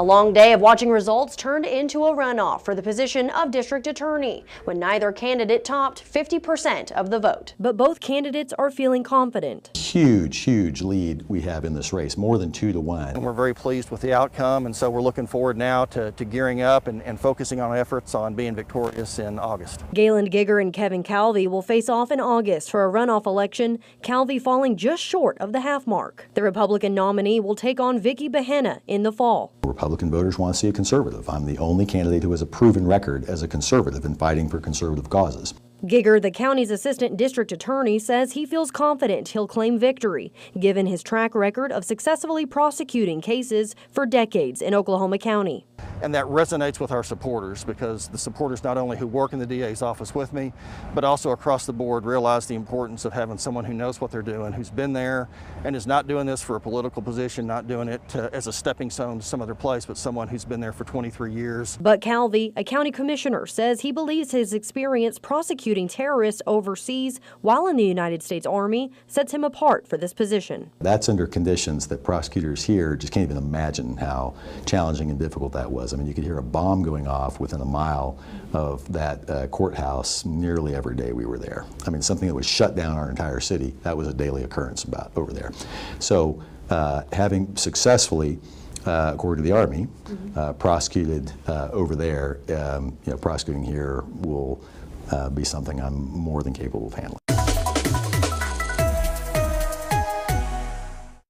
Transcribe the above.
A long day of watching results turned into a runoff for the position of district attorney when neither candidate topped 50% of the vote. But both candidates are feeling confident. Huge, huge lead we have in this race, more than two to one. And we're very pleased with the outcome, and so we're looking forward now to, to gearing up and, and focusing on efforts on being victorious in August. Gayland Geiger and Kevin Calvey will face off in August for a runoff election, Calvey falling just short of the half mark. The Republican nominee will take on Vicki Behenna in the fall. Republican voters want to see a conservative. I'm the only candidate who has a proven record as a conservative in fighting for conservative causes. Geiger, the county's assistant district attorney, says he feels confident he'll claim victory, given his track record of successfully prosecuting cases for decades in Oklahoma County. And that resonates with our supporters because the supporters not only who work in the DA's office with me, but also across the board realize the importance of having someone who knows what they're doing, who's been there and is not doing this for a political position, not doing it to, as a stepping stone to some other place, but someone who's been there for 23 years. But Calvey, a county commissioner, says he believes his experience prosecuting terrorists overseas while in the United States Army sets him apart for this position. That's under conditions that prosecutors here just can't even imagine how challenging and difficult that was. I mean, you could hear a bomb going off within a mile of that uh, courthouse nearly every day we were there. I mean, something that would shut down our entire city, that was a daily occurrence about over there. So uh, having successfully uh, according to the Army, uh, prosecuted uh, over there, um, you know, prosecuting here will uh, be something I'm more than capable of handling.